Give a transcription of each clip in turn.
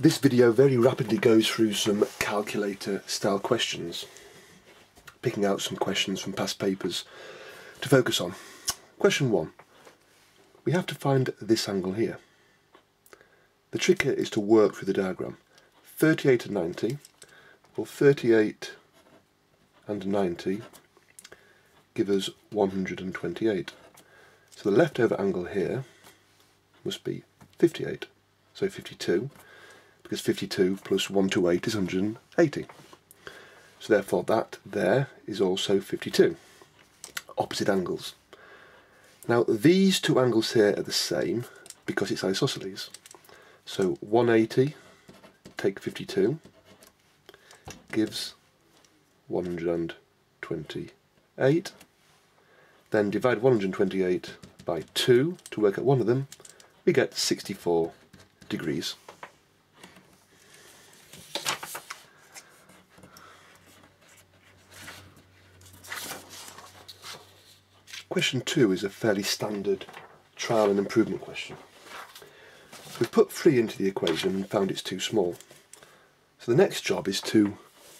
This video very rapidly goes through some calculator style questions, picking out some questions from past papers to focus on. Question 1. We have to find this angle here. The trick here is to work through the diagram. 38 and 90, or 38 and 90 give us 128. So the leftover angle here must be 58, so 52 because 52 plus 128 is 180. So therefore that there is also 52, opposite angles. Now these two angles here are the same because it's isosceles. So 180 take 52 gives 128. Then divide 128 by 2 to work out one of them, we get 64 degrees. Question 2 is a fairly standard trial and improvement question. We've put 3 into the equation and found it's too small. So the next job is to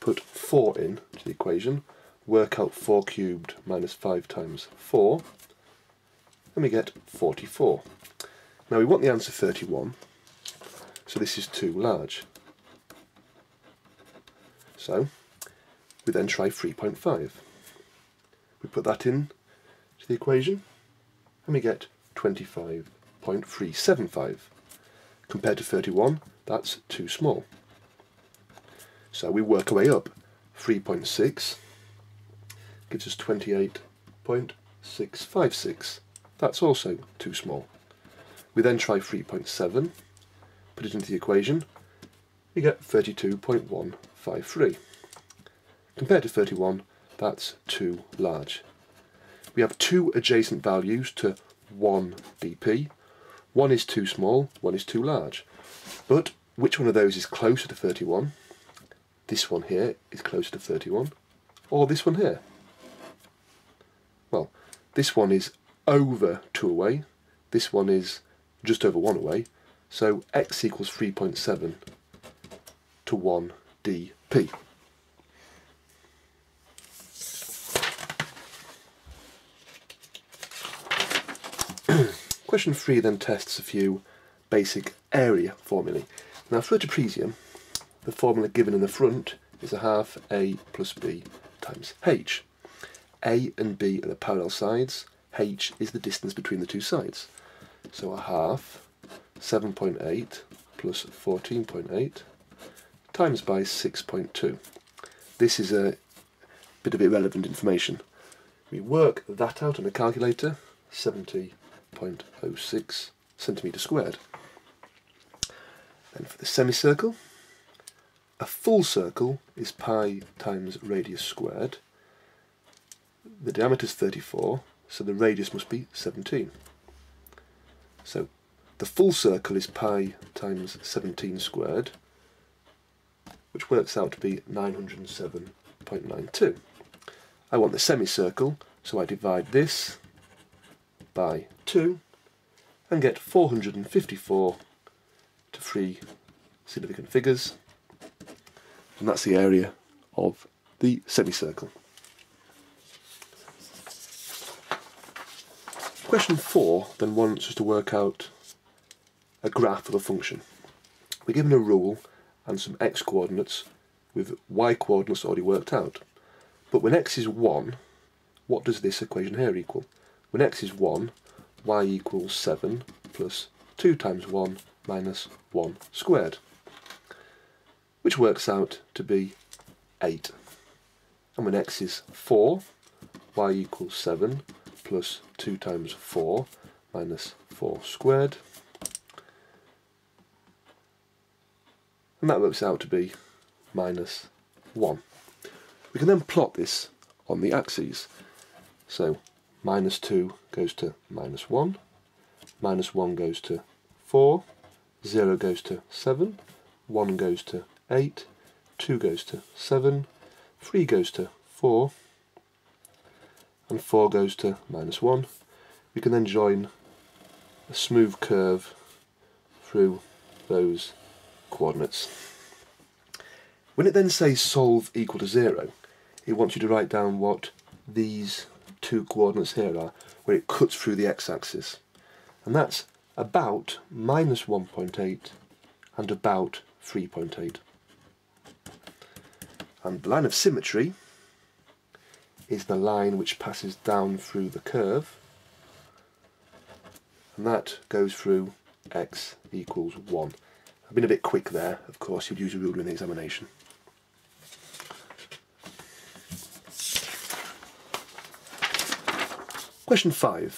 put 4 in to the equation, work out 4 cubed minus 5 times 4, and we get 44. Now we want the answer 31, so this is too large. So we then try 3.5. We put that in to the equation and we get 25.375. Compared to 31, that's too small. So we work our way up. 3.6 gives us 28.656. That's also too small. We then try 3.7, put it into the equation, we get 32.153. Compared to 31, that's too large we have two adjacent values to 1 dp. One is too small, one is too large. But which one of those is closer to 31? This one here is closer to 31, or this one here? Well, this one is over 2 away, this one is just over 1 away, so x equals 3.7 to 1 dp. Question 3 then tests a few basic area formulae. Now for a trapezium, the formula given in the front is a half a plus b times h. a and b are the parallel sides, h is the distance between the two sides. So a half 7.8 plus 14.8 times by 6.2. This is a bit of irrelevant information. We work that out on a calculator, 70 0.06 centimetre squared. Then for the semicircle, a full circle is pi times radius squared. The diameter is 34, so the radius must be 17. So the full circle is pi times 17 squared, which works out to be 907.92. I want the semicircle, so I divide this by 2 and get 454 to three significant figures and that's the area of the semicircle. Question 4 then wants us to work out a graph of a function. We're given a rule and some x coordinates with y coordinates already worked out. But when x is 1, what does this equation here equal? When x is 1, y equals 7 plus 2 times 1 minus 1 squared, which works out to be 8. And when x is 4, y equals 7 plus 2 times 4 minus 4 squared, and that works out to be minus 1. We can then plot this on the axes. So minus 2 goes to minus 1, minus 1 goes to 4, 0 goes to 7, 1 goes to 8, 2 goes to 7, 3 goes to 4, and 4 goes to minus 1. We can then join a smooth curve through those coordinates. When it then says solve equal to 0, it wants you to write down what these two coordinates here are, where it cuts through the x-axis. And that's about minus 1.8 and about 3.8. And the line of symmetry is the line which passes down through the curve and that goes through x equals 1. I've been a bit quick there, of course you'd use a ruler in the examination. Question 5.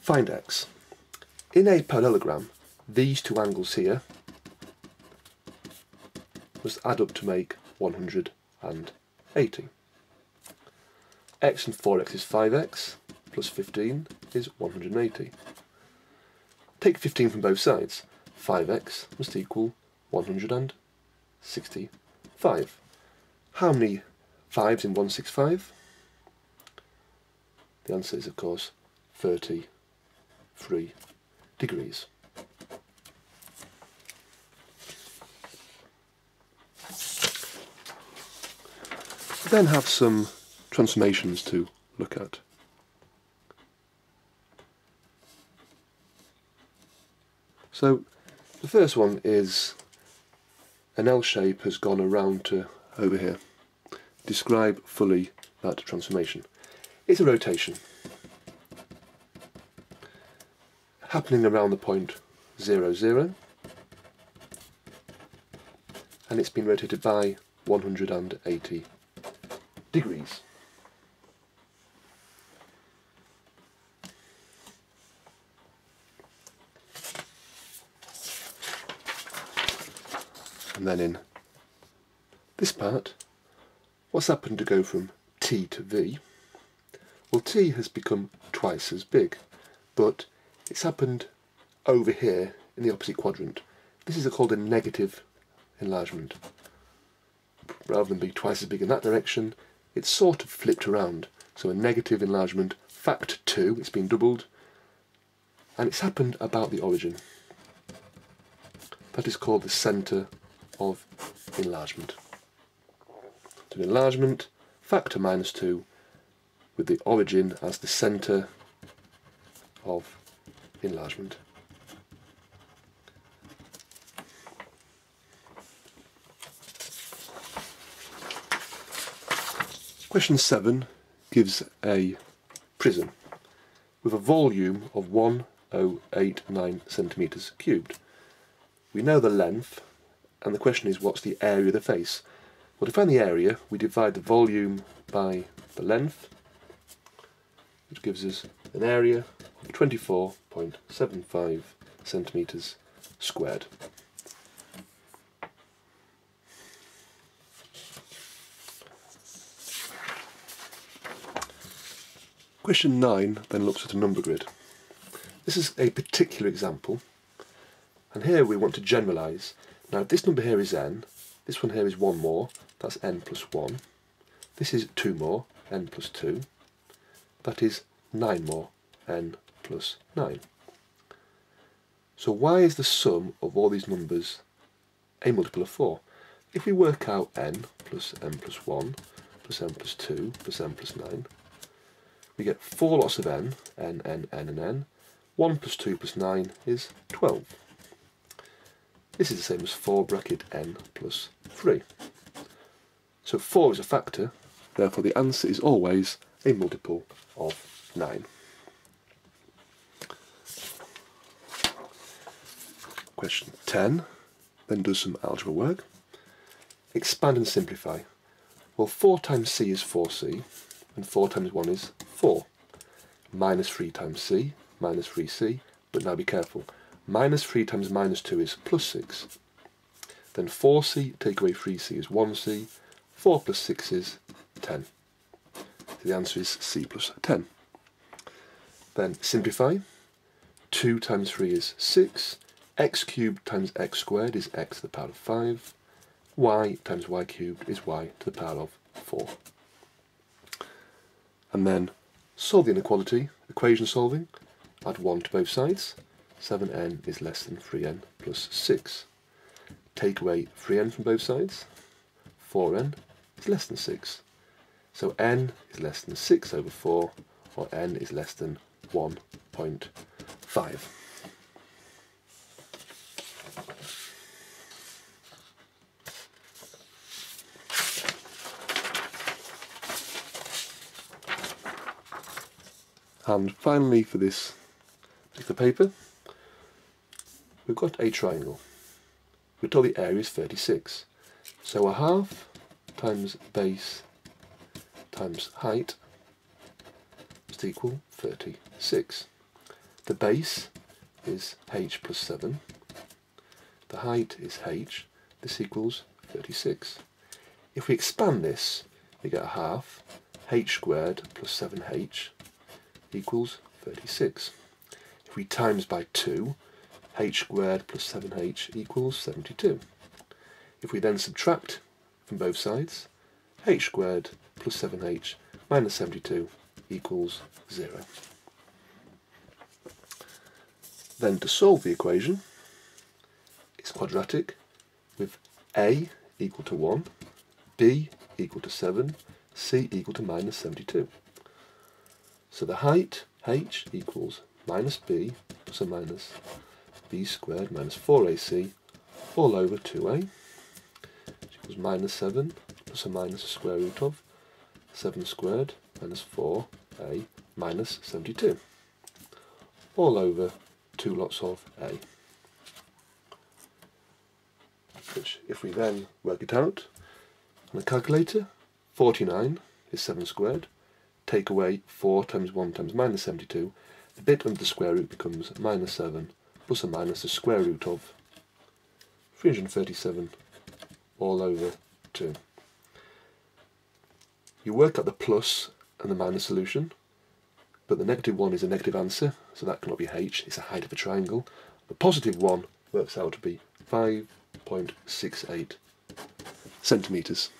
Find x. In a parallelogram, these two angles here must add up to make 180. x and 4x is 5x, plus 15 is 180. Take 15 from both sides. 5x must equal 165. How many 5s in 165? The answer is, of course, 33 degrees. We then have some transformations to look at. So the first one is an L shape has gone around to over here. Describe fully that transformation. It's a rotation happening around the point 0, 0 and it's been rotated by 180 degrees. And then in this part, what's happened to go from t to v? Well, t has become twice as big, but it's happened over here in the opposite quadrant. This is called a negative enlargement. Rather than be twice as big in that direction, it's sort of flipped around. So a negative enlargement, factor 2, it's been doubled, and it's happened about the origin. That is called the centre of enlargement. So enlargement, factor minus 2, with the origin as the centre of enlargement. Question 7 gives a prism with a volume of 1089 centimetres cubed. We know the length and the question is what's the area of the face? Well, to find the area, we divide the volume by the length, which gives us an area of 24.75 centimetres squared. Question 9 then looks at a number grid. This is a particular example, and here we want to generalise now this number here is n, this one here is 1 more, that's n plus 1. This is 2 more, n plus 2. That is 9 more, n plus 9. So why is the sum of all these numbers a multiple of 4? If we work out n plus n plus 1 plus n plus 2 plus n plus 9, we get 4 lots of n, n, n, n, and n. 1 plus 2 plus 9 is 12. This is the same as 4 bracket n plus 3. So 4 is a factor, therefore the answer is always a multiple of 9. Question 10 then does some algebra work. Expand and simplify. Well, 4 times c is 4c, and 4 times 1 is 4. Minus 3 times c, minus 3c, but now be careful. Minus 3 times minus 2 is plus 6. Then 4c, take away 3c is 1c. 4 plus 6 is 10. The answer is c plus 10. Then simplify. 2 times 3 is 6. x cubed times x squared is x to the power of 5. y times y cubed is y to the power of 4. And then solve the inequality, equation solving, add 1 to both sides. 7n is less than 3n plus 6. take away 3n from both sides, 4n is less than 6. So n is less than 6 over 4, or n is less than 1.5. And finally for this particular paper, we've got a triangle. We're told the area is 36. So a half times base times height is equal 36. The base is h plus 7. The height is h. This equals 36. If we expand this, we get a half h squared plus 7h equals 36. If we times by 2, h squared plus 7h equals 72. If we then subtract from both sides, h squared plus 7h minus 72 equals 0. Then to solve the equation, it's quadratic with a equal to 1, b equal to 7, c equal to minus 72. So the height, h, equals minus b plus or minus b squared minus 4ac all over 2a, which equals minus 7 plus or minus the square root of 7 squared minus 4a minus 72, all over 2 lots of a. Which, if we then work it out on a calculator, 49 is 7 squared, take away 4 times 1 times minus 72, the bit under the square root becomes minus 7 plus or minus the square root of 337 all over 2. You work out the plus and the minus solution, but the negative 1 is a negative answer, so that cannot be h, it's the height of a triangle. The positive 1 works out to be 5.68 centimetres.